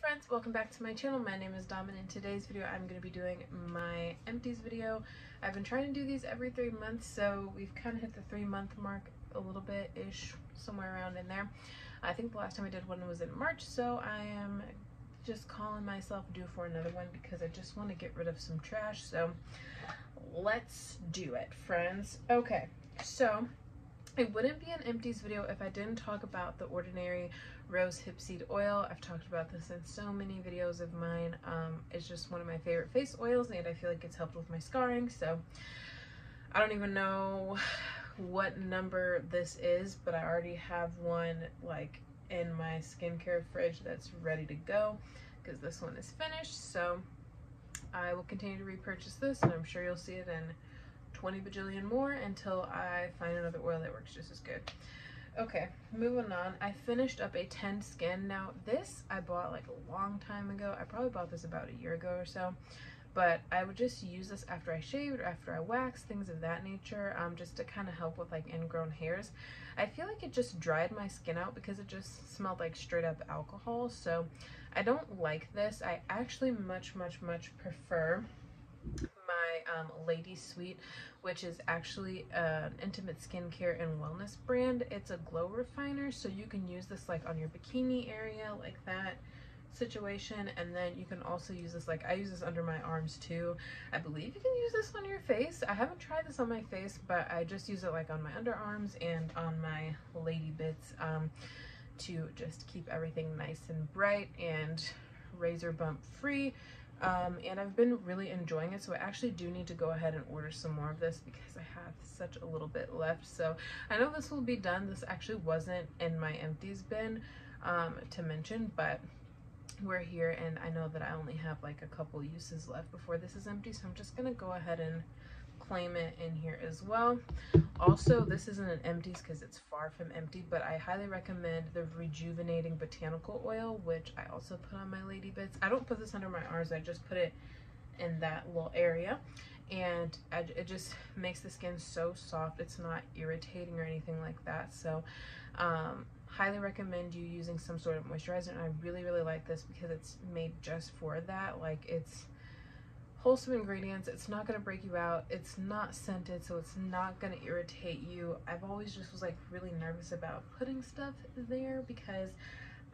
friends, welcome back to my channel. My name is Dom and in today's video I'm going to be doing my empties video. I've been trying to do these every three months so we've kind of hit the three month mark a little bit ish somewhere around in there. I think the last time I did one was in March so I am just calling myself due for another one because I just want to get rid of some trash so let's do it friends. Okay so it wouldn't be an empties video if I didn't talk about the Ordinary Rose Hip Seed Oil. I've talked about this in so many videos of mine. Um, it's just one of my favorite face oils and I feel like it's helped with my scarring. So I don't even know what number this is, but I already have one like in my skincare fridge that's ready to go because this one is finished. So I will continue to repurchase this and I'm sure you'll see it in 20 bajillion more until I find another oil that works just as good. Okay, moving on. I finished up a Tend Skin. Now, this I bought like a long time ago. I probably bought this about a year ago or so. But I would just use this after I shaved or after I waxed, things of that nature, um, just to kind of help with like ingrown hairs. I feel like it just dried my skin out because it just smelled like straight up alcohol. So I don't like this. I actually much, much, much prefer um, Lady Sweet, which is actually an intimate skincare and wellness brand. It's a glow refiner, so you can use this like on your bikini area like that situation. And then you can also use this like I use this under my arms too. I believe you can use this on your face. I haven't tried this on my face but I just use it like on my underarms and on my lady bits um, to just keep everything nice and bright and razor bump free um, and I've been really enjoying it so I actually do need to go ahead and order some more of this because I have such a little bit left. So I know this will be done. This actually wasn't in my empties bin um, to mention but we're here and I know that I only have like a couple uses left before this is empty so I'm just gonna go ahead and claim it in here as well. Also, this isn't an empties because it's far from empty, but I highly recommend the Rejuvenating Botanical Oil, which I also put on my lady bits. I don't put this under my arms, I just put it in that little area. And I, it just makes the skin so soft. It's not irritating or anything like that. So, um, highly recommend you using some sort of moisturizer. And I really, really like this because it's made just for that. Like, it's wholesome ingredients. It's not to break you out. It's not scented, so it's not to irritate you. I've always just was like really nervous about putting stuff there because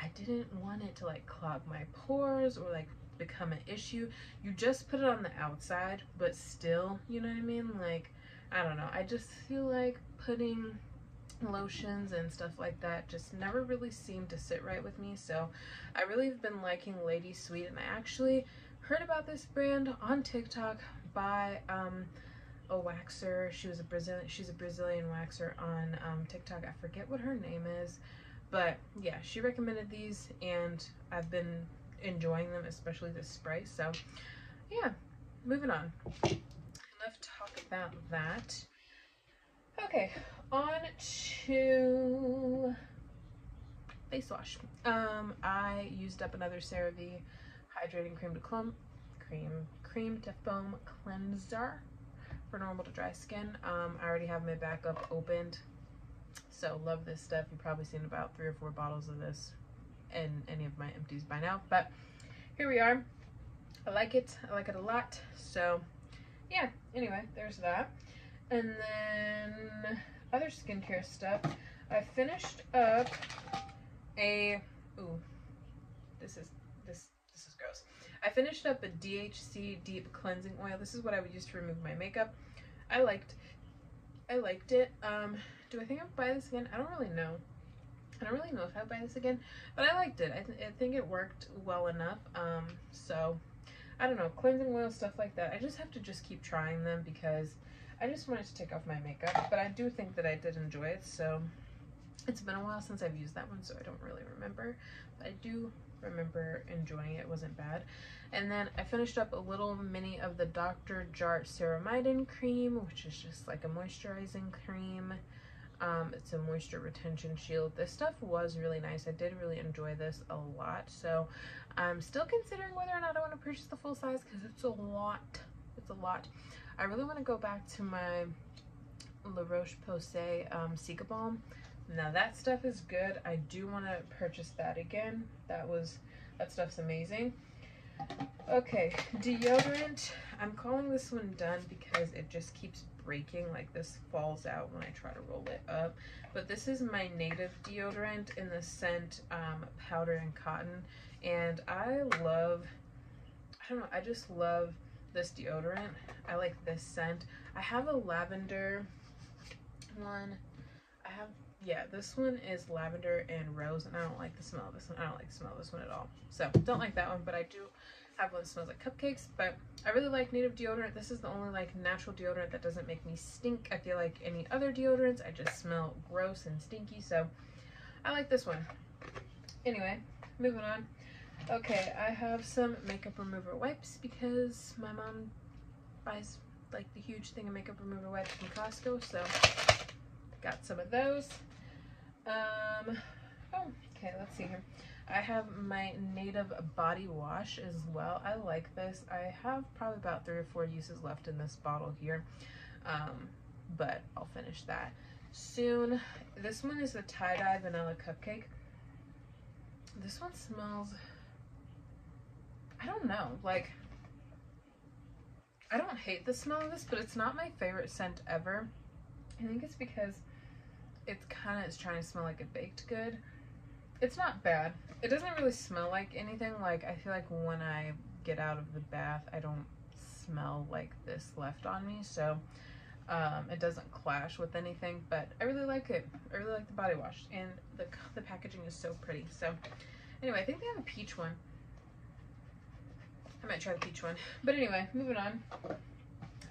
I didn't want it to like clog my pores or like become an issue. You just put it on the outside, but still, you know what I mean? Like, I don't know. I just feel like putting lotions and stuff like that just never really seemed to sit right with me. So I really have been liking Lady Sweet and I actually heard about this brand on TikTok by um, a waxer. She was a Brazilian. She's a Brazilian waxer on um, TikTok. I forget what her name is, but yeah, she recommended these, and I've been enjoying them, especially this spray. So yeah, moving on. Enough talk about that. Okay, on to face wash. Um, I used up another CeraVe hydrating cream to clump cream cream to foam cleanser for normal to dry skin. Um, i already have my backup opened. So love this stuff. You've probably seen about three or four bottles of this in any of my empties by now but here we are. I like it. I like it a lot. So yeah anyway there's that. And then other skincare stuff. I finished up a ooh this is this I finished up a DHC Deep Cleansing Oil. This is what I would use to remove my makeup. I liked I liked it. Um, do I think I would buy this again? I don't really know. I don't really know if I would buy this again, but I liked it. I, th I think it worked well enough. Um, so, I don't know. Cleansing oil, stuff like that. I just have to just keep trying them because I just wanted to take off my makeup. But I do think that I did enjoy it. So, it's been a while since I've used that one, so I don't really remember. But I do remember enjoying it. it wasn't bad. And then I finished up a little mini of the Dr. Jart Ceramidin cream, which is just like a moisturizing cream. Um, it's a moisture retention shield. This stuff was really nice. I did really enjoy this a lot. So I'm still considering whether or not I want to purchase the full size because it's a lot. It's a lot. I really want to go back to my La Roche-Posay um, Cicabalm. Now that stuff is good. I do want to purchase that again. That was That stuff's amazing. Okay, deodorant. I'm calling this one done because it just keeps breaking. Like this falls out when I try to roll it up. But this is my native deodorant in the scent um, Powder and Cotton. And I love, I don't know, I just love this deodorant. I like this scent. I have a lavender one. Yeah, this one is lavender and rose, and I don't like the smell of this one. I don't like the smell of this one at all. So, don't like that one, but I do have one that smells like cupcakes, but I really like native deodorant. This is the only like natural deodorant that doesn't make me stink. I feel like any other deodorants, I just smell gross and stinky, so I like this one. Anyway, moving on. Okay, I have some makeup remover wipes because my mom buys like the huge thing of makeup remover wipes from Costco, so got some of those. Um, oh, okay, let's see here. I have my native body wash as well. I like this. I have probably about three or four uses left in this bottle here, um, but I'll finish that soon. This one is a tie-dye vanilla cupcake. This one smells, I don't know, like, I don't hate the smell of this, but it's not my favorite scent ever. I think it's because it's kind of is trying to smell like a baked good. It's not bad. It doesn't really smell like anything. Like, I feel like when I get out of the bath, I don't smell like this left on me. So, um, it doesn't clash with anything, but I really like it. I really like the body wash, and the, the packaging is so pretty. So, anyway, I think they have a peach one. I might try the peach one. But anyway, moving on.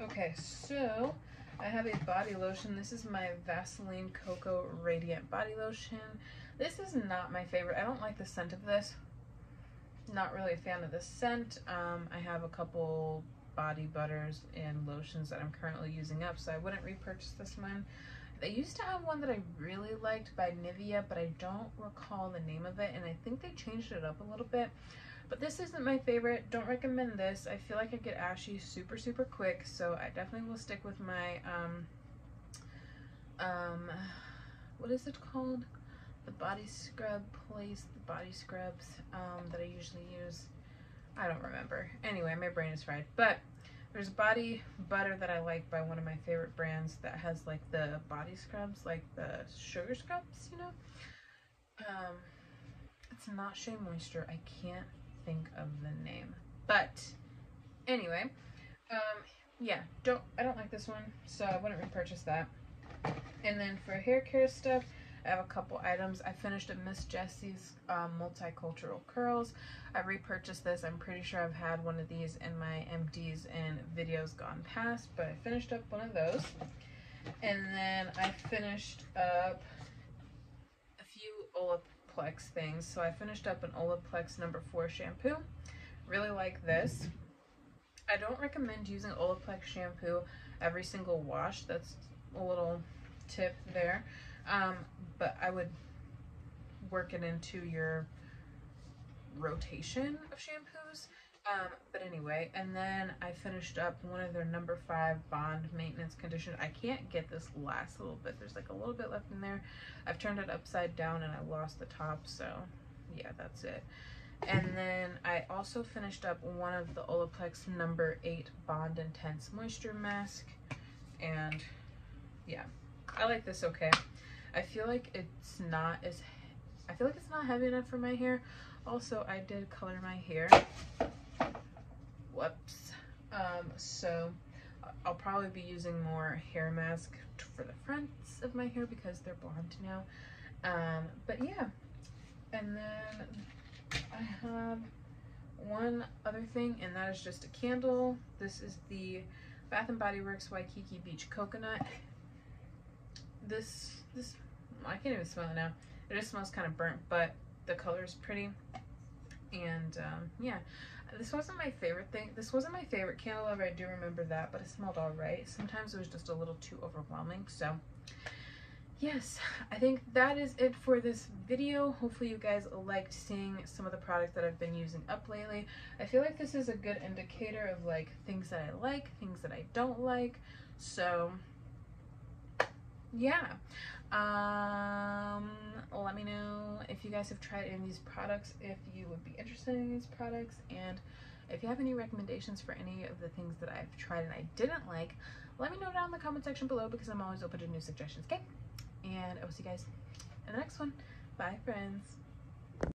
Okay, so I have a body lotion. This is my Vaseline Cocoa Radiant Body Lotion. This is not my favorite. I don't like the scent of this. Not really a fan of the scent. Um, I have a couple body butters and lotions that I'm currently using up, so I wouldn't repurchase this one. They used to have one that I really liked by Nivea, but I don't recall the name of it, and I think they changed it up a little bit. But this isn't my favorite. Don't recommend this. I feel like I get ashy super, super quick, so I definitely will stick with my, um, um, what is it called? the body scrub place, the body scrubs um, that I usually use. I don't remember. Anyway, my brain is fried. But there's body butter that I like by one of my favorite brands that has like the body scrubs, like the sugar scrubs, you know? Um, it's not Shea Moisture. I can't think of the name. But anyway, um, yeah, don't I don't like this one, so I wouldn't repurchase that. And then for hair care stuff, I have a couple items. I finished at Miss Jessie's um, Multicultural Curls. I repurchased this. I'm pretty sure I've had one of these in my empties and videos gone past, but I finished up one of those. And then I finished up a few Olaplex things. So I finished up an Olaplex number four shampoo. Really like this. I don't recommend using Olaplex shampoo every single wash. That's a little tip there. Um, but I would work it into your rotation of shampoos. Um, but anyway, and then I finished up one of their number five bond maintenance conditioner. I can't get this last little bit. There's like a little bit left in there. I've turned it upside down and I lost the top. So yeah, that's it. And then I also finished up one of the Olaplex number eight Bond Intense Moisture Mask. And yeah, I like this okay. I feel like it's not as, I feel like it's not heavy enough for my hair. Also, I did color my hair. Whoops. Um, so I'll probably be using more hair mask for the fronts of my hair because they're blonde now. Um, but yeah. And then I have one other thing, and that is just a candle. This is the Bath & Body Works Waikiki Beach Coconut. This this, I can't even smell it now. It just smells kind of burnt, but the color is pretty. And um, yeah, this wasn't my favorite thing. This wasn't my favorite candle ever. I do remember that, but it smelled all right. Sometimes it was just a little too overwhelming. So yes, I think that is it for this video. Hopefully you guys liked seeing some of the products that I've been using up lately. I feel like this is a good indicator of like things that I like, things that I don't like. So yeah. Um, let me know if you guys have tried any of these products, if you would be interested in these products, and if you have any recommendations for any of the things that I've tried and I didn't like, let me know down in the comment section below because I'm always open to new suggestions, okay? And I will see you guys in the next one. Bye, friends.